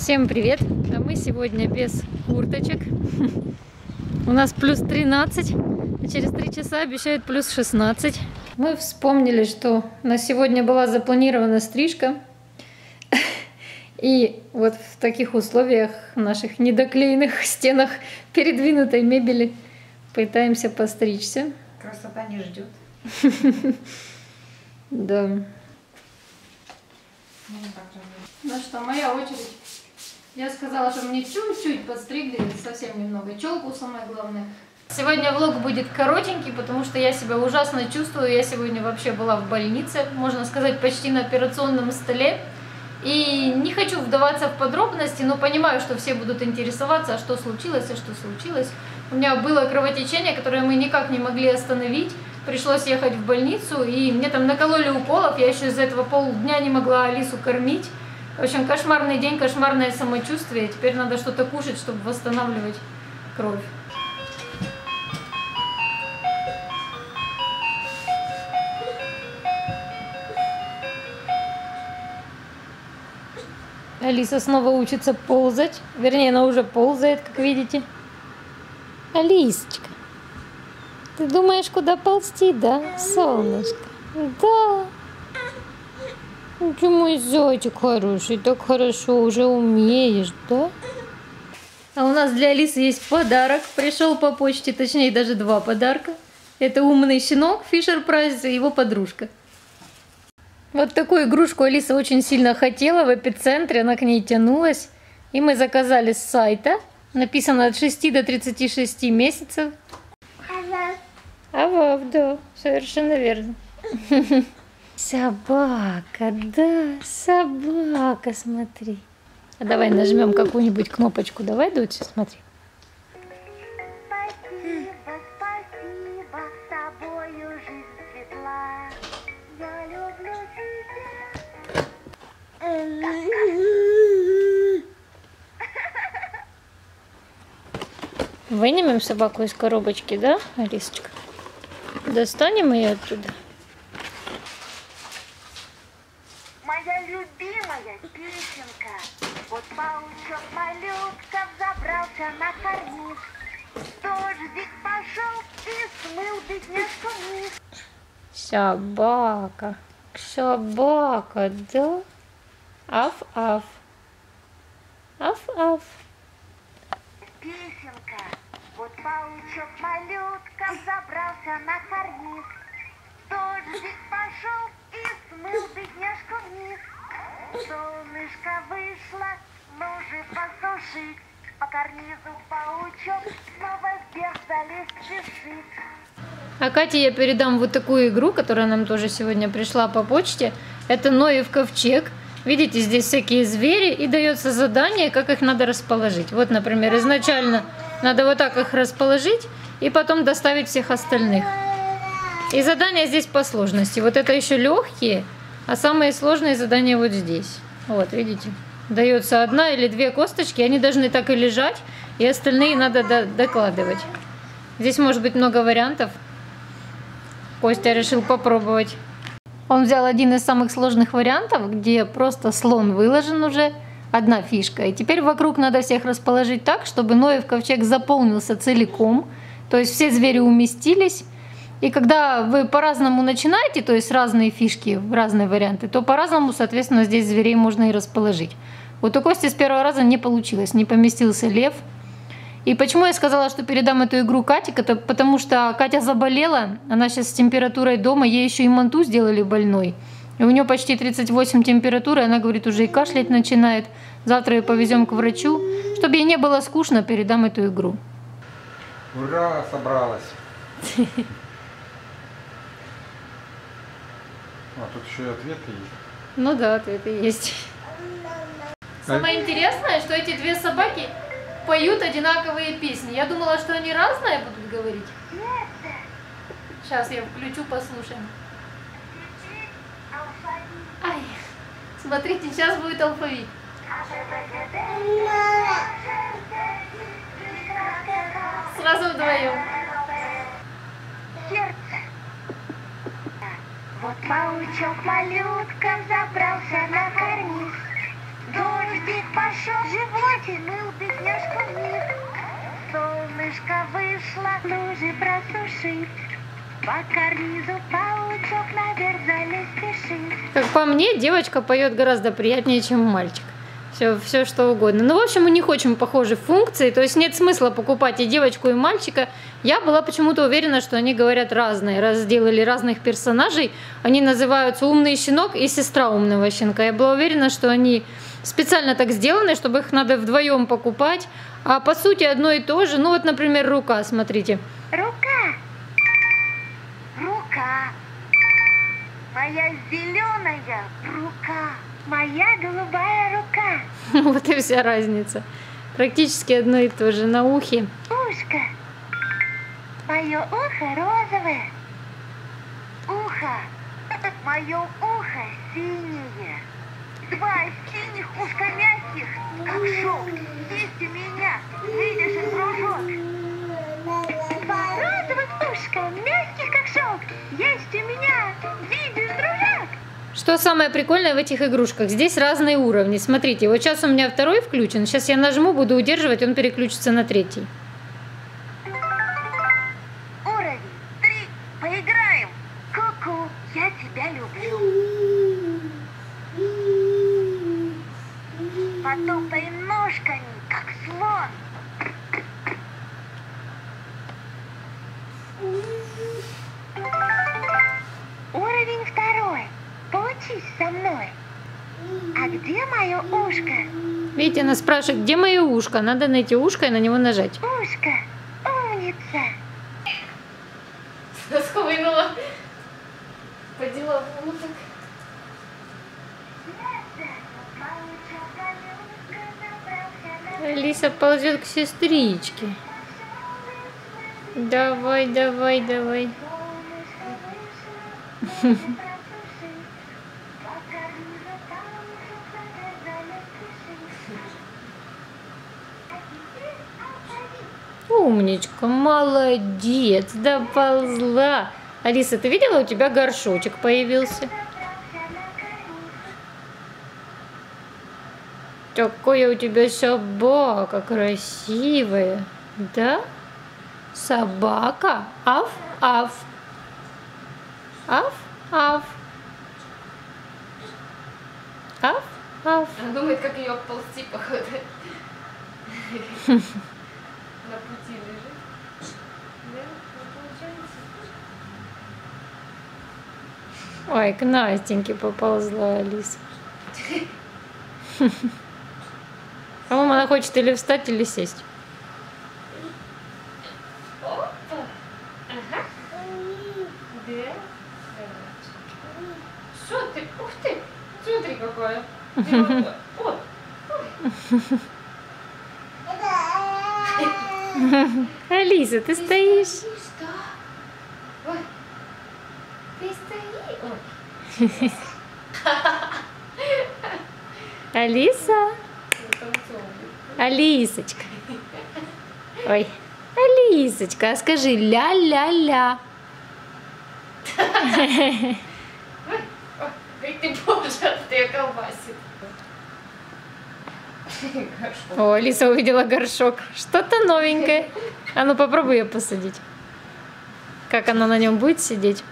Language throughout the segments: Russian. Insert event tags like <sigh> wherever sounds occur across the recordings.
Всем привет! А мы сегодня без курточек. У нас плюс 13, а через 3 часа обещают плюс 16. Мы вспомнили, что на сегодня была запланирована стрижка. И вот в таких условиях наших недоклеенных стенах передвинутой мебели пытаемся постричься. Красота не ждет. <laughs> Да. Ну. Ну что, моя очередь. Я сказала, что мне чуть-чуть подстригли, совсем немного. Челку самое главное. Сегодня влог будет коротенький, потому что я себя ужасно чувствую. Я сегодня вообще была в больнице, можно сказать, почти на операционном столе. И не хочу вдаваться в подробности, но понимаю, что все будут интересоваться, а что случилось, а что случилось. У меня было кровотечение, которое мы никак не могли остановить. Пришлось ехать в больницу, и мне там накололи уколов. Я еще из-за этого полдня не могла Алису кормить. В общем, кошмарный день, кошмарное самочувствие. Теперь надо что-то кушать, чтобы восстанавливать кровь. Алиса снова учится ползать. Вернее, она уже ползает, как видите. Алисочка, ты думаешь, куда ползти, да, солнышко? Да. Ты мой зайчик хороший, так хорошо уже умеешь, да? А у нас для Алисы есть подарок. Пришел по почте, точнее даже два подарка. Это умный щенок Фишер Прайс и его подружка. Вот такую игрушку Алиса очень сильно хотела в эпицентре, она к ней тянулась. И мы заказали с сайта. Написано от 6 до 36 месяцев. Авав, да, совершенно верно. <laughs> Собака, да, собака, смотри. А давай нажмем какую-нибудь кнопочку. Давай, дочь, смотри. Вынимем собаку из коробочки, да, Алисочка? Достанем ее оттуда. Собака. Собака, да? Аф-аф. Аф-аф. Песенка. Вот паучок малютка забрался на карниз. Дождик пошел и смыл бедняжку вниз. Солнышко вышло, же посушить. По карнизу паучок снова вверх залезть спешит. А Кате я передам вот такую игру, которая нам тоже сегодня пришла по почте. Это Ноев ковчег. Видите, здесь всякие звери, и дается задание, как их надо расположить. Вот, например, изначально надо вот так их расположить, и потом доставить всех остальных. И задания здесь по сложности. Вот это еще легкие, а самые сложные задания вот здесь. Вот, видите? Дается одна или две косточки, они должны так и лежать, и остальные надо до- докладывать. Здесь может быть много вариантов. Костя решил попробовать. Он взял один из самых сложных вариантов, где просто слон выложен уже, одна фишка. И теперь вокруг надо всех расположить так, чтобы Ноев ковчег заполнился целиком, то есть все звери уместились. И когда вы по-разному начинаете, то есть разные фишки, разные варианты, то по-разному, соответственно, здесь зверей можно и расположить. Вот у Кости с первого раза не получилось, не поместился лев, и почему я сказала, что передам эту игру Кате, это потому что Катя заболела, она сейчас с температурой дома, ей еще и манту сделали больной. И у нее почти 38 температуры, она говорит, уже и кашлять начинает. Завтра ее повезем к врачу. Чтобы ей не было скучно, передам эту игру. Ура, собралась. <laughs> А, тут еще и ответы есть. Ну да, ответы есть. Самое интересное, что эти две собаки поют одинаковые песни. Я думала, что они разные будут говорить. Сейчас я включу, послушаем. Ай, смотрите, сейчас будет алфавит. Вышло, лужи просушить. По карнизу паучок наверх залезть спешит. Как по мне, девочка поет гораздо приятнее, чем мальчик. Все, все что угодно. Ну, в общем, у них очень похожи функции, то есть нет смысла покупать и девочку, и мальчика. Я была почему-то уверена, что они говорят разные. Раз сделали разных персонажей, они называются «Умный щенок» и «Сестра умного щенка». Я была уверена, что они специально так сделаны, чтобы их надо вдвоем покупать. А по сути одно и то же. Ну вот, например, рука, смотрите. Рука. Рука. Моя зеленая рука. Моя голубая рука. <laughs> Вот и вся разница. Практически одно и то же. На ухе. Ушко. Мое ухо розовое. Ухо. <laughs> Мое ухо синее. Два синих ушка мягких, как шелк. Есть у меня. Видишь их, дружок? Два розовых ушка, мягких, как шелк. Есть у меня. Видишь, дружок? Что самое прикольное в этих игрушках? Здесь разные уровни. Смотрите, вот сейчас у меня второй включен. Сейчас я нажму, буду удерживать, он переключится на третий. Поучись со мной. А где мое ушко? Видите, она спрашивает, где мое ушко? Надо найти ушко и на него нажать. Ушко. Умница. Схлынула. По делам так. Алиса ползет к сестричке. Давай, давай, давай. <laughs> Умничка, молодец, доползла. Алиса, ты видела, у тебя горшочек появился? Какая у тебя собака красивая, да? Собака? Аф, аф. Аф, аф. Аф, аф. Она думает, как ее ползти, походу. <laughs> На пути лежит. Да, не получается. Ой, к Настеньке поползла Алиса. По-моему, она хочет или встать, или сесть. Опа. Ага. Да. Что ты? Ух ты! Смотри, какая. Ты <laughs> вот- О, Алиса, ты стоишь? Ты стоишь. Алиса? Алисочка. Ой, Алисочка, а скажи ля-ля-ля. Ой, ты боже, ты колбасит. О, Алиса увидела горшок. Что-то новенькое. А ну попробуй ее посадить. Как она на нем будет сидеть.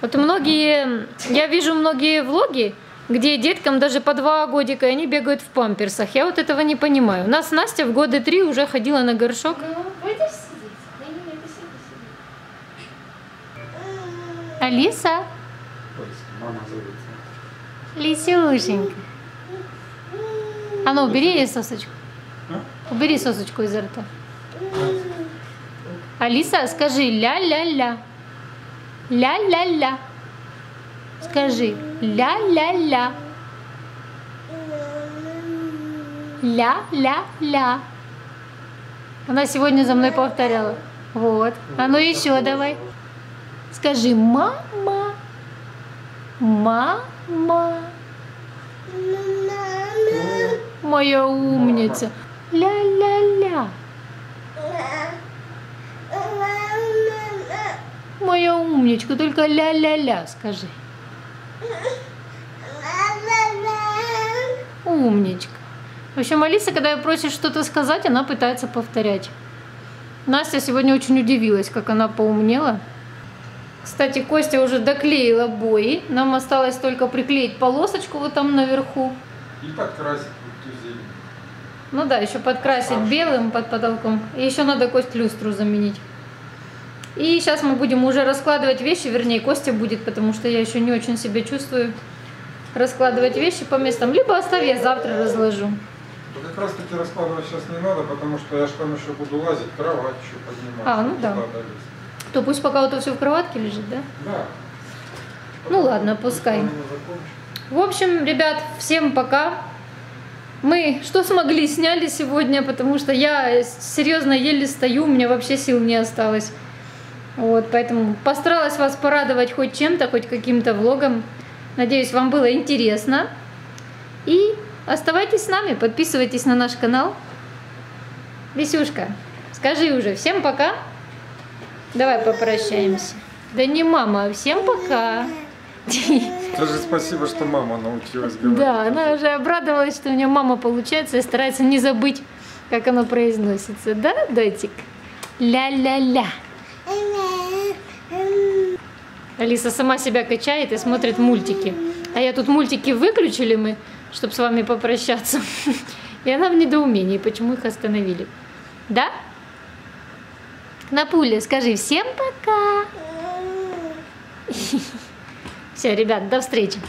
Вот многие, я вижу многие влоги, где деткам даже по два годика, и они бегают в памперсах. Я вот этого не понимаю. У нас Настя в годы три уже ходила на горшок. Ну, будешь сидеть? Не. Алиса, мама. Лисюшенька. А ну, убери сосочку. Убери сосочку изо рта. Алиса, скажи ля-ля-ля. Ля-ля-ля. Скажи ля-ля-ля. Ля-ля-ля. Она сегодня за мной повторяла. Вот. А ну еще давай. Скажи мама. Мама. Моя умница. Ля-ля-ля. Моя умничка, только ля-ля-ля скажи. Умничка. В общем, Алиса, когда ее просишь что-то сказать, она пытается повторять. Настя сегодня очень удивилась, как она поумнела. Кстати, Костя уже доклеил обои. Нам осталось только приклеить полосочку вот там наверху. И подкрасить. Ну да, еще подкрасить белым под потолком. И еще надо кость люстру заменить. И сейчас мы будем уже раскладывать вещи, вернее, Костя будет, потому что я еще не очень себя чувствую. Раскладывать вещи по местам. Либо оставь, я завтра разложу. То как раз таки раскладывать сейчас не надо, потому что я же там еще буду лазить, кровать еще поднимать. А, ну да. То пусть пока вот все в кроватке лежит, да? Да. Ну ладно, пускай. В общем, ребят, всем пока. Мы что смогли сняли сегодня, потому что я серьезно еле стою, у меня вообще сил не осталось. Вот, поэтому постаралась вас порадовать хоть чем-то, хоть каким-то влогом. Надеюсь, вам было интересно. И оставайтесь с нами, подписывайтесь на наш канал. Весюшка, скажи уже всем пока. Давай попрощаемся. Да не мама, всем пока. Скажи спасибо, что мама научилась говорить. Да, она уже обрадовалась, что у нее мама получается и старается не забыть, как оно произносится. Да, дочек? Ля-ля-ля. Алиса сама себя качает и смотрит мультики. А я тут мультики выключили мы, чтобы с вами попрощаться. <laughs> И она в недоумении, почему их остановили. Да? Напуля, скажи всем пока. <laughs> Все, ребят, до встречи.